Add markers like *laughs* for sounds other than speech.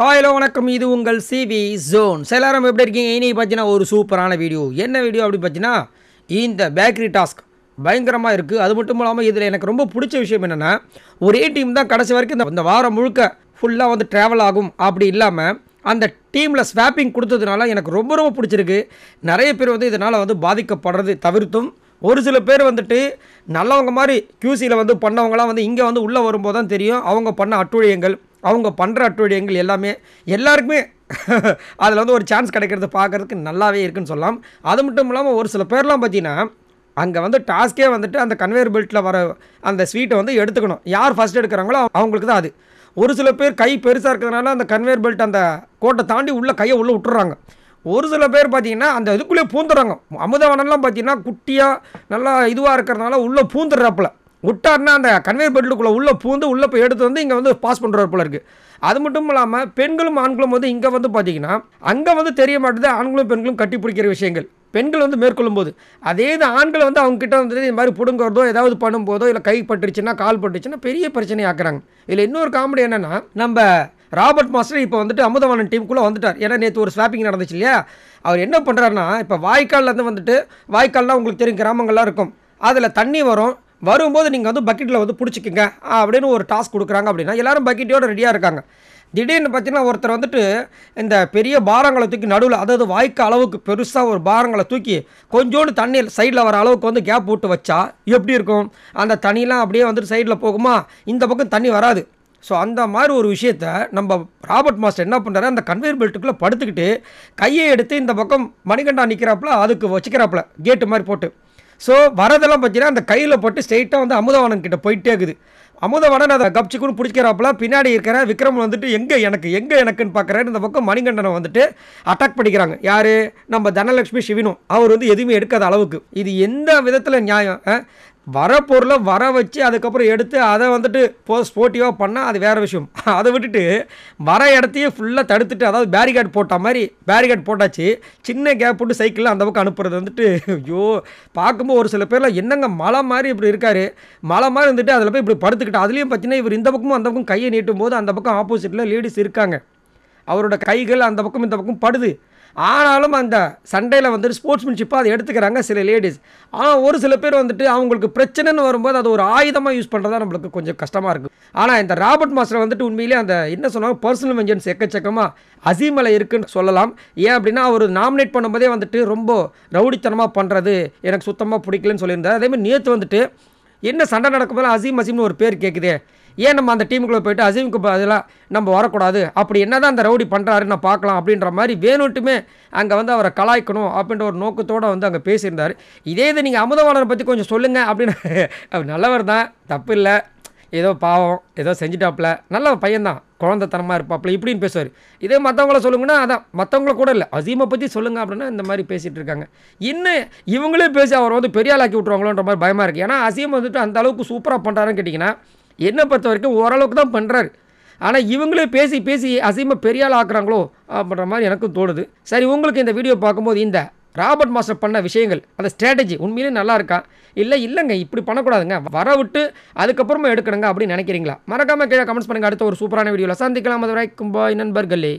Hi hello வணக்கம். இது உங்கள் சிவி ஜோன் எல்லாரும் எப்படி இருக்கீங்க? இனி பார்த்தீங்கன்னா ஒரு சூப்பரான வீடியோ என்ன வீடியோ அப்படின்னு பார்த்தீங்கன்னா இந்த பேக்கரி டாஸ்க் பயங்கரமாக இருக்குது அது மட்டும் இல்லாமல் இதில் எனக்கு ரொம்ப பிடிச்ச விஷயம் என்னென்னா ஒரே டீம் தான் கடைசி வரைக்கும் இந்த இந்த வாரம் முழுக்க ஃபுல்லாக வந்து ட்ராவல் ஆகும். அப்படி இல்லாமல் அந்த டீமில் ஸ்வாப்பிங் கொடுத்ததுனால எனக்கு ரொம்ப ரொம்ப பிடிச்சிருக்கு. நிறைய பேர் வந்து இதனால் வந்து பாதிக்கப்படுறது தவிர்த்தும் ஒரு சில பேர் வந்துட்டு நல்லவங்க மாதிரி கியூசியில் வந்து பண்ணவங்களாம் வந்து இங்கே வந்து உள்ளே வரும்போது தான் தெரியும். அவங்க பண்ண அட்டுழியங்கள் அவங்க பண்ணுற அட்டுவடியங்கள் எல்லாமே எல்லாருக்குமே *laughs* அதில் வந்து ஒரு சான்ஸ் கிடைக்கிறது பார்க்குறதுக்கு நல்லாவே இருக்குன்னு சொல்லலாம். அது மட்டும் இல்லாமல் ஒரு சில பேர்லாம் பார்த்தீங்கன்னா அங்கே வந்து டாஸ்க்கே வந்துட்டு அந்த கன்வேயர் பெல்ட்டில் வர அந்த ஸ்வீட்டை வந்து எடுத்துக்கணும். யார் ஃபஸ்ட் எடுக்கிறாங்களோ அவங்களுக்கு தான் அது. ஒரு சில பேர் கை பெருசாக இருக்கிறதுனால அந்த கன்வேயர் பெல்ட் அந்த கோட்டை தாண்டி உள்ள கையை உள்ளே விட்டுறாங்க. ஒரு சில பேர் பார்த்தீங்கன்னா அந்த இதுக்குள்ளேயே பூந்துடுறாங்க. அமுதவனம்லாம் பார்த்தீங்கன்னா குட்டியாக நல்லா இதுவாக இருக்கிறதுனால உள்ளே பூந்துடுறாப்புல. விட்டார்னா அந்த கன்வேயர் பெல்ட்டுக்குள்ளே உள்ளே பூந்து உள்ளே போய் எடுத்து வந்து இங்கே வந்து பாஸ் பண்ணுறாரு போல இருக்குது அது மட்டும் இல்லாமல் பெண்களும் ஆண்களும் வந்து இங்கே வந்து பார்த்தீங்கன்னா அங்கே வந்து தெரிய மாட்டேது ஆண்களும் பெண்களும் கட்டி பிடிக்கிற விஷயங்கள். பெண்கள் வந்து மேற்கொள்ளும் போது அதே இது ஆண்கள் வந்து அவங்க கிட்ட வந்து இந்த மாதிரி பிடுங்குறதோ ஏதாவது பண்ணும்போதோ இல்லை கை பட்டுருச்சுன்னா கால் பட்டுருச்சுன்னா பெரிய பிரச்சனை ஆக்குறாங்க. இதில் இன்னொரு காமெடி என்னென்னா நம்ம ராபர்ட் மாஸ்டர் இப்போ வந்துட்டு அமுதவாணன் டீமுக்குள்ளே வந்துட்டார். ஏன்னா நேற்று ஒரு ஸ்வாப்பிங் நடந்துச்சு இல்லையா? அவர் என்ன பண்ணுறாருன்னா இப்போ வாய்க்கால்லேருந்து வந்துட்டு வாய்க்கால்லாம் உங்களுக்கு தெரியும் கிராமங்கள்லாம் இருக்கும். அதில் தண்ணி வரும். வரும்போது நீங்கள் வந்து பக்கெட்டில் வந்து பிடிச்சிக்கோங்க அப்படின்னு ஒரு டாஸ்க் கொடுக்குறாங்க அப்படின்னா எல்லோரும் பக்கெட்டோட ரெடியாக இருக்காங்க. திடீர்னு பார்த்தீங்கன்னா ஒருத்தர் வந்துட்டு இந்த பெரிய பாரங்களை தூக்கி நடுவில் அதாவது வாய்க்க அளவுக்கு பெருசாக ஒரு பாரங்களை தூக்கி கொஞ்சோண்டு தண்ணி சைடில் வர அளவுக்கு வந்து கேப் விட்டு வச்சா எப்படி இருக்கும்? அந்த தண்ணியெலாம் அப்படியே வந்துட்டு சைடில் போகுமா? இந்த பக்கம் தண்ணி வராது. ஸோ அந்த மாதிரி ஒரு விஷயத்த நம்ம ராபர்ட் மாஸ்டர் என்ன பண்ணுறாரு அந்த கன்வேயர் பெல்ட்டுக்குள்ளே படுத்துக்கிட்டு கையை எடுத்து இந்த பக்கம் மணிகண்டா நிற்கிறாப்புல அதுக்கு வச்சுக்கிறாப்புல கேட்டு மாதிரி போட்டு. ஸோ வரதெல்லாம் பார்த்தீங்கன்னா அந்த கையில் போட்டு ஸ்ட்ரெயிட்டாக வந்து அமுதவானன் கிட்ட போயிட்டே இருக்குது. அமுதவானன் அதை கப்சிக்குன்னு பிடிக்கிறாப்புல பின்னாடி இருக்கிற விக்ரம் வந்துட்டு எங்கே எனக்கு? எங்கே எனக்குன்னு பார்க்குறாரு இந்த பக்கம் மணிகண்டனை வந்துட்டு அட்டாக் பண்ணிக்கிறாங்க. யார்? நம்ம தனலட்சுமி சிவினும். அவர் வந்து எதுவுமே எடுக்காத அளவுக்கு. இது எந்த விதத்தில் நியாயம்? ஆ? வர பொருளை வர வச்சு அதுக்கப்புறம் எடுத்து அதை வந்துட்டு போ ஸ்போர்ட்டிவாக பண்ணால் அது வேறு விஷயம். *laughs* அதை விட்டுட்டு வர இடத்தையே ஃபுல்லாக தடுத்துட்டு அதாவது பேரிகார்டு போட்ட மாதிரி பேரிகார்டு போட்டாச்சு. சின்ன கேப் போட்டு சைக்கிளில் அந்த பக்கம் அனுப்புறது வந்துட்டு ஐயோ பார்க்கும்போது ஒரு சில பேர்லாம் என்னங்க மலை மாதிரி இப்படி இருக்காரு. மலை மாதிரி இருந்துட்டு அதில் போய் இப்படி படுத்துக்கிட்டு அதுலேயும் பார்த்தீங்கன்னா இவர் இந்த பக்கமும் அந்த பக்கம் கையை நீட்டும் போது அந்த பக்கம் ஆப்போசிட்டில் லேடிஸ் இருக்காங்க. அவரோட கைகள் அந்த பக்கம் இந்த பக்கம் படுது. ஆனாலும் அந்த சண்டையில் வந்துட்டு ஸ்போர்ட்ஸ்மேன்ஷிப்பாக அதை எடுத்துக்கிறாங்க சில லேடிஸ் ஆனால் ஒரு சில பேர் வந்துட்டு அவங்களுக்கு பிரச்சனைன்னு வரும்போது அது ஒரு ஆயுதமாக யூஸ் பண்ணுறதா நம்மளுக்கு கொஞ்சம் கஷ்டமாக இருக்குது ஆனால் இந்த ராபர்ட் மாஸ்டர் வந்துட்டு உண்மையிலே அந்த என்ன சொன்னாங்க பர்சனல் வெஞ்சன்ஸ் எக்கச்சக்கமாக அசீமலை இருக்குன்னு சொல்லலாம். ஏன் அப்படின்னா அவர் நாமினேட் பண்ணும்போதே வந்துட்டு ரொம்ப ரவுடித்தனமாக பண்ணுறது எனக்கு சுத்தமாக பிடிக்கலன்னு சொல்லியிருந்தார். அதேமாதிரி நேற்று வந்துட்டு என்ன சண்டை நடக்கும்போது அசீம் அசீம்னு ஒரு பேர் கேட்குதே ஏன் நம்ம அந்த டீமுக்குள்ளே போயிட்டு அசீமுக்கு பதிலாக நம்ம வரக்கூடாது? அப்படி என்ன தான் அந்த ரவுடி பண்ணுறாரு நான் பார்க்கலாம் அப்படின்ற மாதிரி வேணுட்டுமே அங்கே வந்து அவரை கலாய்க்கணும் அப்படின்ற ஒரு நோக்கத்தோடு வந்து அங்கே பேசியிருந்தார். இதே இது நீங்கள் அமுதவாளரை பற்றி கொஞ்சம் சொல்லுங்கள் அப்படின்னு. அவர் நல்லவர் தான் தப்பு இல்லை. ஏதோ பாவம் ஏதோ செஞ்சுட்டாப்புல. நல்ல பையன்தான் குழந்தைத்தனமாக இருப்பாப்புல இப்படின்னு பேசுவார். இதே மற்றவங்கள சொல்லுங்கன்னா அதான் மற்றவங்கள கூட இல்லை. அசீமை பற்றி சொல்லுங்கள் அப்படின்னா இந்த மாதிரி பேசிகிட்டு இருக்காங்க. இன்னும் இவங்களே பேசி அவர் வந்து பெரிய ஆளாக்கி விட்ருவாங்களோன்ற மாதிரி பயமாக இருக்குது ஏன்னா அசீம் வந்துட்டு அந்த அளவுக்கு சூப்பராக பண்ணுறாருன்னு கேட்டிங்கன்னா என்னை பொறுத்த வரைக்கும் ஓரளவுக்கு தான் பண்ணுறாரு ஆனால் இவங்களே பேசி பேசி அசீமை பெரிய ஆள் ஆக்குறாங்களோ அப்படின்ற மாதிரி எனக்கும் தோணுது. சரி உங்களுக்கு இந்த வீடியோ பார்க்கும்போது இந்த ராபர்ட் மாஸ்டர் பண்ண விஷயங்கள் அந்த ஸ்ட்ராட்டஜி உண்மையிலே நல்லா இருக்கா? இல்லை இல்லைங்க இப்படி பண்ணக்கூடாதுங்க. வர விட்டு அதுக்கப்புறமா எடுக்கணுங்க அப்படின்னு நினைக்கிறீங்களா? மறக்காமல் கீழே கமெண்ட்ஸ் பண்ணுங்கள் அடுத்த ஒரு சூப்பரான வீடியோவில் சந்திக்கலாம். அது வரைக்கும் பாய் நண்பர்களே.